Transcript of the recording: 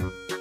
you